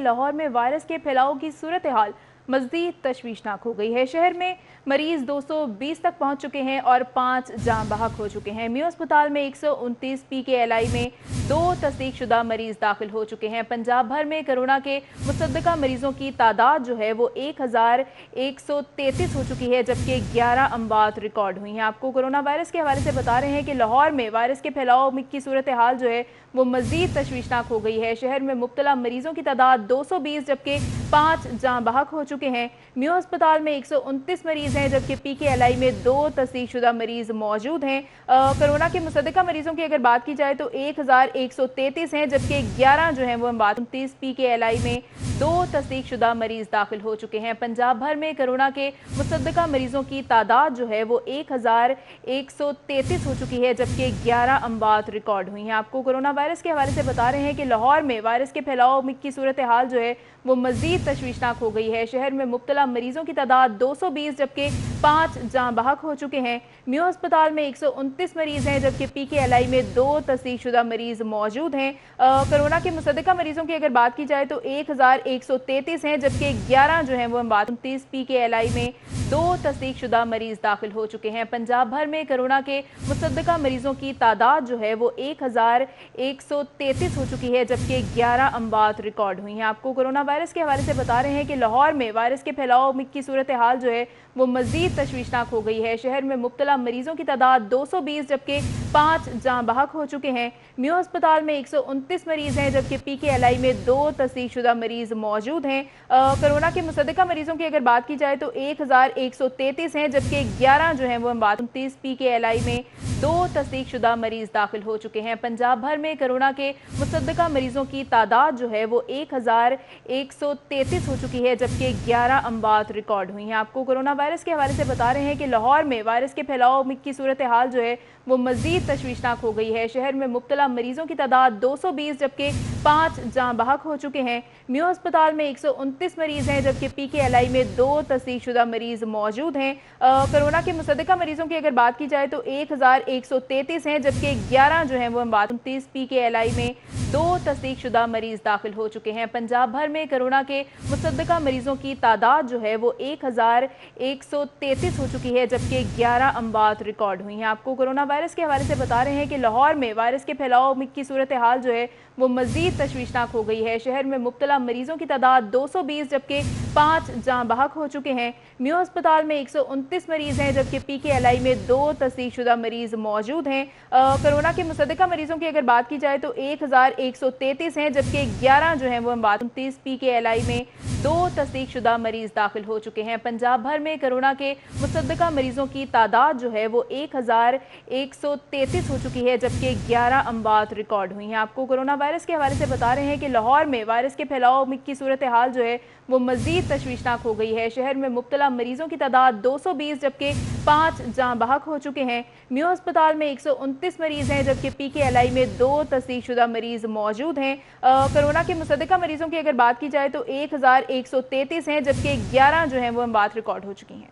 लाहौर में वायरस के फैलाव की सूरत हाल। मजदीद तशवीशनाक हो गई है। शहर में मरीज़ 220 तक पहुँच चुके हैं और पाँच जाम बहक हो चुके हैं। म्यू अस्पताल में 129 पी के एल आई में दो तस्दीक शुदा मरीज़ दाखिल हो चुके हैं। पंजाब भर में कोरोना के मुसदा मरीजों की तादाद जो है वो एक हज़ार एक सौ तैतीस हो चुकी है, जबकि ग्यारह अमवात रिकॉर्ड हुई हैं। आपको कोरोना वायरस के हवाले से बता रहे हैं कि लाहौर में वायरस के फैलाव की सूरत हाल जो है वो मजीद तशवीशनाक हो गई है। शहर में मुबतला मरीजों की तादाद दो सौ बीस, जबकि पाँच जहाँ बहक हो चुके हैं। म्यू अस्पताल में एक सौ उनतीस मरीज़ हैं, जबकि पी के एल आई में दो तस्दीक शुदा मरीज़ मौजूद हैं। कोरोना के मुसदा मरीजों की अगर बात की जाए तो एक हज़ार एक सौ तैतीस हैं, जबकि ग्यारह जो हैं वो बात उनतीस पी के एल आई में दो तस्दीक शुदा मरीज़ दाखिल हो चुके हैं। पंजाब भर में कोरोना के मुसदा मरीजों की तादाद जो है वो एक हज़ार एक सौ तैतीस हो चुकी है, जबकि ग्यारह अमबात रिकॉर्ड हुई हैं। आपको कोरोना वायरस के हवाले से बता रहे हैं कि लाहौर में वायरस के फैलाव की सूरत हाल जो है वो मजीद तशवीशनाक हो गई है। शहर में मुबतला मरीजों की तादाद 220 जबकि पाँच जहाँ बहक हो चुके हैं। म्यू अस्पताल में एक सौ उनतीस मरीज़ हैं, जबकि पी के एल आई में दो तस्दीक शुदा मरीज़ मौजूद हैं। कोरोना के मुसदा मरीजों की अगर बात की जाए तो एक हज़ार एक सौ तैतीस हैं, जबकि ग्यारह जो हैं वो बात उनतीस पी के एल आई में दो तस्दीक शुदा मरीज़ दाखिल हो चुके हैं। पंजाब भर में कोरोना के मुसदा मरीजों की तादाद जो है वो एक हज़ार एक सौ तैतीस हो चुकी है, जबकि ग्यारह अमबात रिकॉर्ड हुई हैं। आपको कोरोना वायरस के हवाले से बता रहे हैं कि लाहौर में वायरस के फैलाव की सूरत हाल जो है वो मजीद तशवीशनाक हो गई है। शहर में मुबतला मरीजों की तादाद 220 जबकि पाँच जहाँ बहक हो चुके हैं। म्यू अस्पताल में एक सौ उनतीस मरीज़ हैं, जबकि पी के एल आई में दो तस्दीक शुदा मरीज़ मौजूद हैं। कोरोना के मुसदा मरीजों की अगर बात की जाए तो एक हज़ार एक सौ तैतीस हैं, जबकि ग्यारह जो हैं, वो हम बात उनतीस पी के एल आई में दो तस्दीक शुदा मरीज़ दाखिल हो चुके हैं। पंजाब भर में कोरोना के मुसदा मरीजों की तादाद जो है, वो एक हज़ार एक सौ हो चुकी है, जबकि ग्यारह अमबात रिकॉर्ड हुई हैं। आपको कोरोना वायरस के हवाले से बता रहे हैं कि लाहौर में वायरस के फैलाव की सूरत हाल जो है, वो मजीद तशवीशनाक हो गई है। शहर में मुबतला मरीजों की तादाद 220 जबकि पाँच जहाँ बहक हो चुके हैं। म्यू अस्पताल में एक सौ उनतीस मरीज़ हैं, जबकि पी के एल आई में दो तस्दीक शुदा मरीज़ मौजूद हैं। कोरोना के मुसदा मरीजों की अगर बात की जाए तो एक हज़ार एक सौ तैतीस हैं, जबकि ग्यारह जो हैं, वो हम बात उनतीस पी के एल आई में दो तस्दीक शुदा मरीज़ दाखिल हो चुके हैं। पंजाब भर में कोरोना के मुसदा मरीजों की तादाद जो है, वो एक हज़ार एक सौ तैतीस हो चुकी है, जबकि ग्यारह अमबात रिकॉर्ड हुई हैं। आपको कोरोना वायरस के हवाले से बता रहे हैं कि लाहौर में वायरस के फैलाव की सूरत हाल जो है, वो मजीद तशवीशनाक हो गई है। शहर में मुबतला मरीजों की तादाद 220 जबकि पाँच जहाँ बहक हो चुके हैं। म्यू अस्पताल में एक सौ उनतीस मरीज़ हैं, जबकि पी के एल आई में दो तस्दीक शुदा मरीज़ मौजूद हैं। कोरोना के मुसदा मरीजों की अगर बात की जाए तो एक हज़ार एक सौ तैतीस हैं, जबकि ग्यारह जो हैं, वो हम बात उनतीस पी के एल आई में दो तस्दीक शुदा मरीज़ दाखिल हो चुके हैं। पंजाब भर में कोरोना के मुसदा मरीजों की तादाद जो है, वो एक हज़ार एक सौ तैतीस हो चुकी है, जबकि ग्यारह अमबात रिकॉर्ड हुई हैं। आपको कोरोना वायरस के हवाले से बता रहे हैं कि लाहौर में वायरस के फैलाव की सूरत हाल जो है, वो मजीद तशवीशनाक हो गई है। शहर में मुबतला मरीजों की तादाद 220 जबकि पाँच जान बहक हो चुके हैं। म्यू अस्पताल में एक सौ उनतीस मरीज़ हैं, जबकि पी के एल आई में दो तस्दीक शुदा मरीज़ मौजूद हैं। कोरोना के मुसदा मरीजों की अगर बात की जाए तो एक हज़ार एक सौ तैतीस हैं, जबकि ग्यारह जो है वो हम बात रिकॉर्ड हो चुकी हैं।